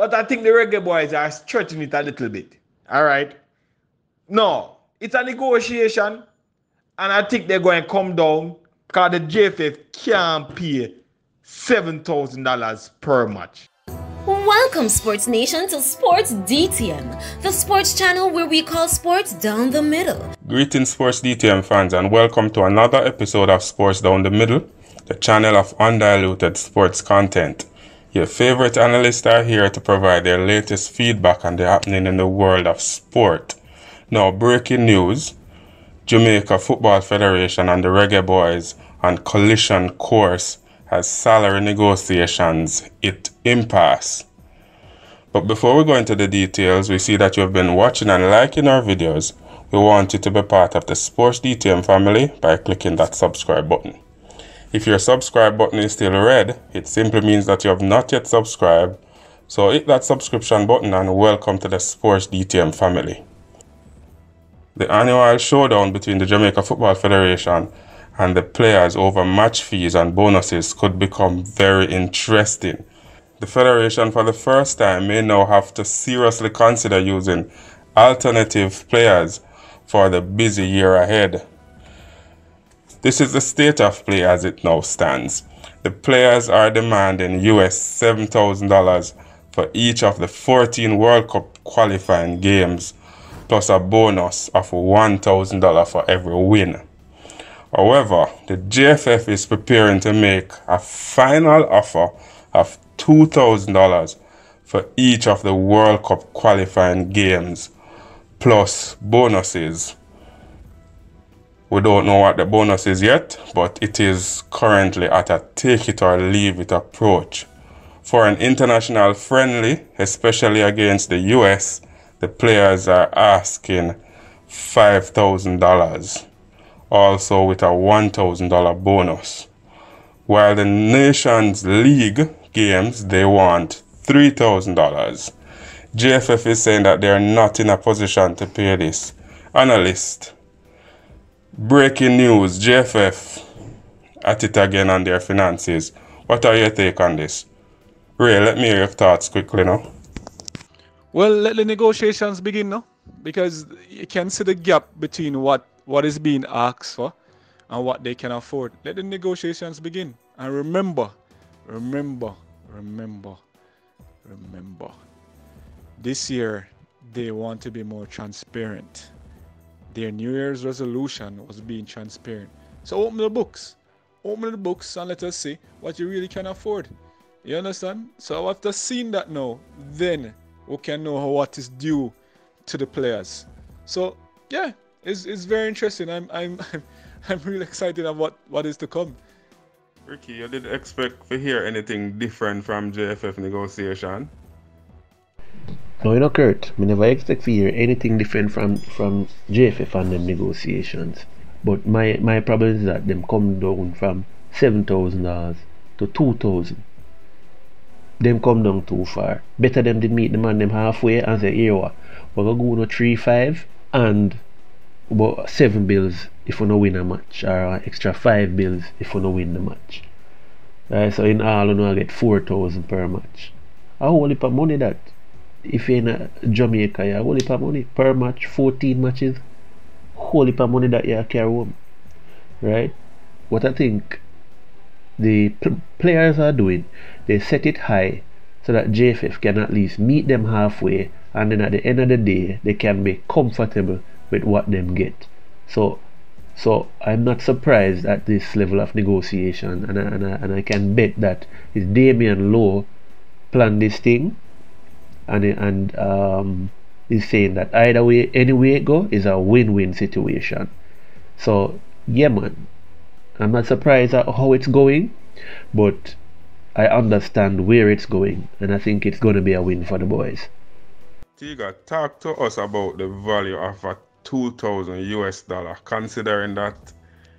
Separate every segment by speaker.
Speaker 1: But I think the reggae boys are stretching it a little bit. All right. No, it's a negotiation. And I think they're going to come down because the JFF can't pay $7,000 per match.
Speaker 2: Welcome, Sports Nation, to Sports DTM, the sports channel where we call sports down the middle.
Speaker 3: Greetings, Sports DTM fans, and welcome to another episode of Sports Down the Middle, the channel of undiluted sports content. Your favorite analysts are here to provide their latest feedback on the happening in the world of sport. Now, breaking news Jamaica Football Federation and the Reggae Boys on collision course as salary negotiations hit impasse. But before we go into the details, we see that you have been watching and liking our videos. We want you to be part of the Sports DTM family by clicking that subscribe button. If your subscribe button is still red, it simply means that you have not yet subscribed. So hit that subscription button and welcome to the Sports DTM family. The annual showdown between the Jamaica Football Federation and the players over match fees and bonuses could become very interesting. The Federation, for the first time, may now have to seriously consider using alternative players for the busy year ahead. This is the state of play as it now stands. The players are demanding US $7,000 for each of the 14 World Cup qualifying games, plus a bonus of $1,000 for every win. However, the JFF is preparing to make a final offer of $2,000 for each of the World Cup qualifying games, plus bonuses. We don't know what the bonus is yet, but it is currently at a take it or leave it approach. For an international friendly, especially against the US, the players are asking $5,000 also with a $1,000 bonus. While the Nations League games, they want $3,000. JFF is saying that they are not in a position to pay this. Analyst. Breaking news JFF at it again on their finances. What are your take on this? Ray, let me hear your thoughts quickly now.
Speaker 4: Well, let the negotiations begin now because you can see the gap between what what is being asked for and what they can afford. Let the negotiations begin. And remember, remember, remember, remember. This year, they want to be more transparent. Their New Year's resolution was being transparent. So open the books. Open the books and let us see what you really can afford. You understand? So after seeing that now, then we can know what is due to the players. So yeah, it's, it's very interesting. I'm I'm I'm, really excited about what, what is to come.
Speaker 3: Ricky, you didn't expect to hear anything different from JFF negotiation?
Speaker 5: No, you know, Kurt. I never expect to hear anything different from from JFF and them negotiations. But my my problem is that them come down from seven thousand dollars to two thousand. Them come down too far. Better them did meet the man them halfway and say, here what, we're gonna go to three five and about seven bills if we no win a match or extra five bills if we no win the match. Right, so in all you know I get four thousand per match. A whole of money that if you're in a Jamaica you a whole heap money per match, fourteen matches, whole heap of money that you carry home. Right? What I think the players are doing, they set it high so that JFF can at least meet them halfway and then at the end of the day they can be comfortable with what them get. So so I'm not surprised at this level of negotiation and I, and I, and I can bet that it's Damion Lowe planned this thing and and um, is saying that either way any way it go is a win-win situation. So yeah man I'm not surprised at how it's going but I understand where it's going and I think it's going to be a win for the boys.
Speaker 3: Tiga, talk to us about the value of a 2000 US dollar, considering that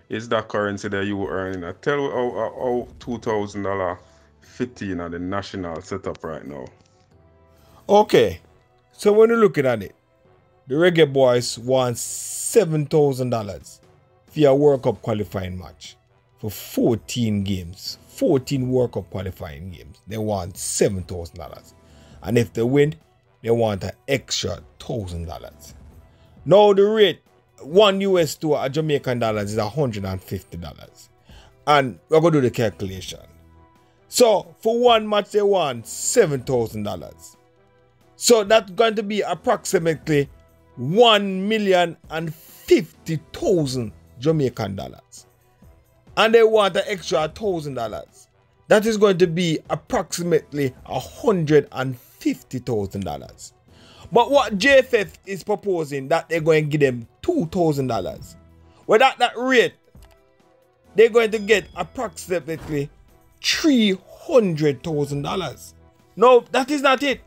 Speaker 3: is that currency that you earning. I tell you how, how, how $2,000 fit in at the national setup right now.
Speaker 1: Okay, so when you're looking at it, the Reggae Boys want $7,000 for a World Cup qualifying match for 14 games. 14 World Cup qualifying games. They want $7,000. And if they win, they want an extra thousand dollars. Now the rate, one US to a Jamaican dollars is $150. And we're gonna do the calculation. So for one match they want seven thousand dollars. So that's going to be approximately one million and fifty thousand Jamaican dollars. And they want an extra thousand dollars. That is going to be approximately a hundred and fifty thousand dollars. But what JFF is proposing that they're going to give them two thousand dollars. Well, at that rate, they're going to get approximately three hundred thousand dollars. No, that is not it.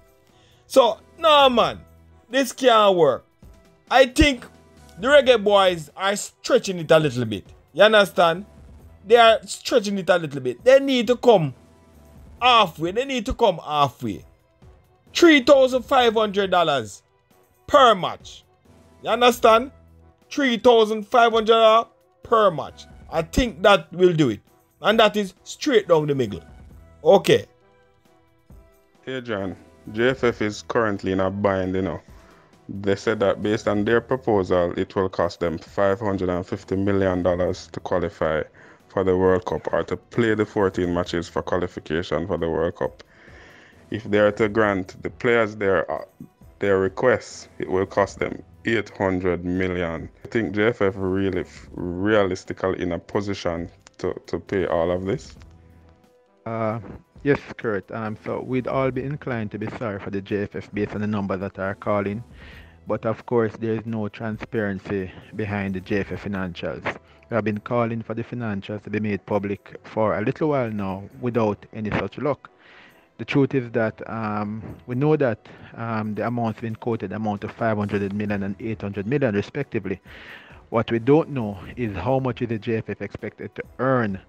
Speaker 1: So, no man, this can't work. I think the reggae boys are stretching it a little bit. You understand? They are stretching it a little bit. They need to come halfway. They need to come halfway. $3,500 per match. You understand? $3,500 per match. I think that will do it. And that is straight down the middle. Okay.
Speaker 3: Hey, John. JFF is currently in a bind, you know. They said that based on their proposal, it will cost them $550 million to qualify for the World Cup or to play the 14 matches for qualification for the World Cup. If they are to grant the players their uh, their requests, it will cost them 800 million. I think JFF really realistically in a position to, to pay all of this.
Speaker 6: Uh, yes, Kurt. Um, so we'd all be inclined to be sorry for the JFF based on the numbers that are calling. But of course, there is no transparency behind the JFF financials. We have been calling for the financials to be made public for a little while now without any such luck. The truth is that um, we know that um, the amounts been quoted amount of 500 million and 800 million respectively. What we don't know is how much is the JFF expected to earn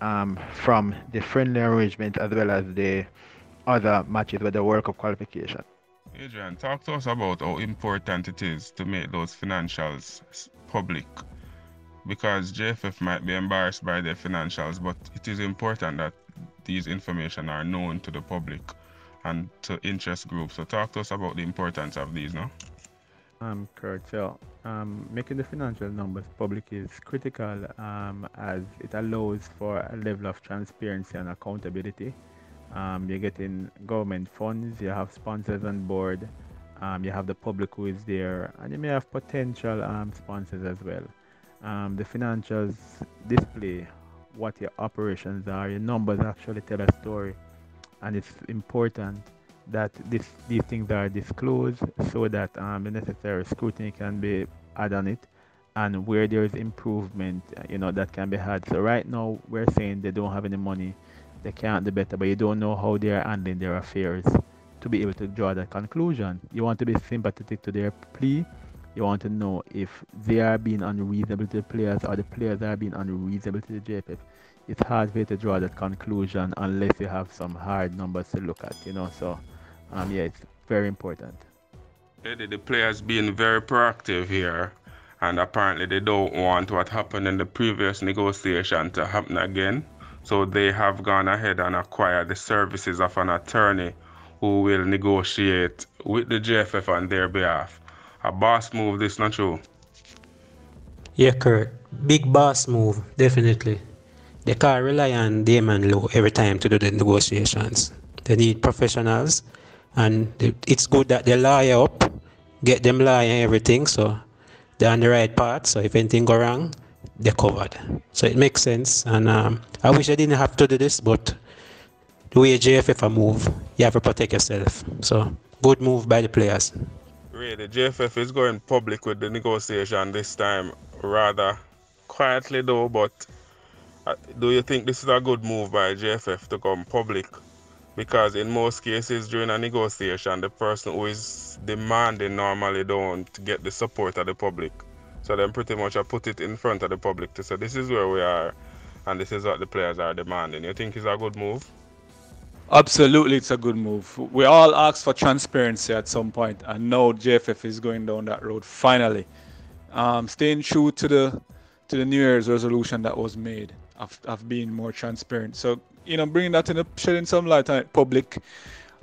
Speaker 6: um, from the friendly arrangement as well as the other matches with the World Cup qualification.
Speaker 3: Adrian, talk to us about how important it is to make those financials public because JFF might be embarrassed by their financials, but it is important that these information are known to the public and to interest groups. So talk to us about the importance of these now.
Speaker 6: Um, Kurt, so um, making the financial numbers public is critical um, as it allows for a level of transparency and accountability. Um, you're getting government funds, you have sponsors on board, um, you have the public who is there, and you may have potential um, sponsors as well. Um, the financials display what your operations are, your numbers actually tell a story, and it's important that this, these things are disclosed so that um, the necessary scrutiny can be added on it and where there is improvement you know that can be had. So right now we're saying they don't have any money. They can't do better but you don't know how they are handling their affairs to be able to draw that conclusion. You want to be sympathetic to their plea. You want to know if they are being unreasonable to the players or the players are being unreasonable to the JFF it's hard for you to draw that conclusion unless you have some hard numbers to look at you know so um, yeah, it's very important.
Speaker 3: Eddie, the players being very proactive here, and apparently they don't want what happened in the previous negotiation to happen again. So they have gone ahead and acquired the services of an attorney who will negotiate with the JFF on their behalf. A boss move, this not true?
Speaker 7: Yeah, correct. Big boss move, definitely. They can't rely on Damion Lowe every time to do the negotiations. They need professionals and it's good that they lie up, get them lie and everything, so they're on the right path. So if anything go wrong, they're covered. So it makes sense, and um, I wish I didn't have to do this, but the way JFF move, you have to protect yourself. So good move by the players.
Speaker 3: Really, JFF is going public with the negotiation this time, rather quietly though. But uh, do you think this is a good move by JFF to come public because in most cases during a negotiation the person who is demanding normally don't get the support of the public so then pretty much I put it in front of the public to say this is where we are and this is what the players are demanding you think it's a good move
Speaker 4: Absolutely, it's a good move. We all asked for transparency at some point, and now JFF is going down that road finally, um, staying true to the to the New Year's resolution that was made of, of being more transparent. So you know, bringing that in, a, shedding some light on it, public,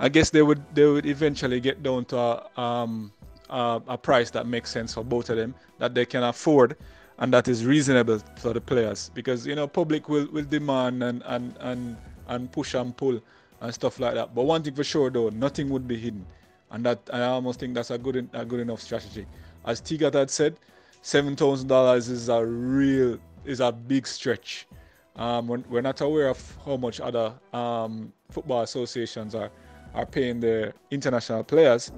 Speaker 4: I guess they would they would eventually get down to a, um, a, a price that makes sense for both of them that they can afford and that is reasonable for the players because you know public will, will demand and, and and and push and pull and stuff like that. But one thing for sure though, nothing would be hidden, and that I almost think that's a good a good enough strategy. As Tigat had said, seven thousand dollars is a real is a big stretch. Um, we're, we're not aware of how much other um, football associations are are paying their international players,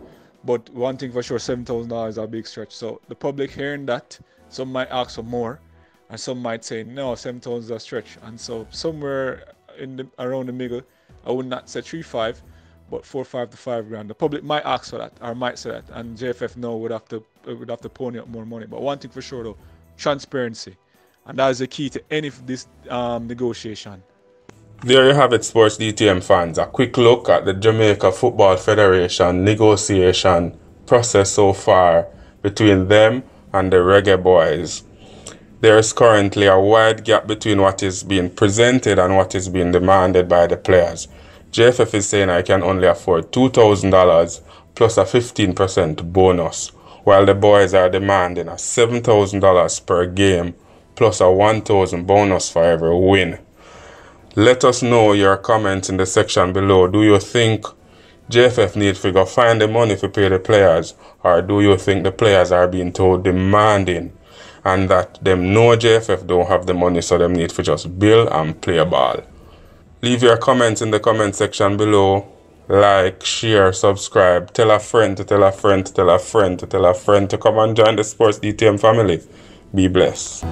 Speaker 4: but one thing for sure, seven thousand dollars is a big stretch. So the public hearing that, some might ask for more, and some might say no, seven thousand is a stretch. And so somewhere in the around the middle, I would not say three five, but four five to five grand. The public might ask for that, or might say that, and JFF no would have to would have to pony up more money. But one thing for sure though, transparency, and that is the key to any of this um, negotiation.
Speaker 3: There you have it, Sports DTM fans. A quick look at the Jamaica Football Federation negotiation process so far between them and the Reggae Boys. There is currently a wide gap between what is being presented and what is being demanded by the players. JFF is saying I can only afford $2,000 plus a 15% bonus, while the boys are demanding a $7,000 per game plus a 1,000 bonus for every win. Let us know your comments in the section below. Do you think JFF need to go find the money to pay the players, or do you think the players are being told demanding and that them know JFF don't have the money, so them need to just bill and play a ball? Leave your comments in the comment section below. Like, share, subscribe. Tell a friend to tell a friend to tell a friend to tell a friend to come and join the Sports DTM family. Be blessed.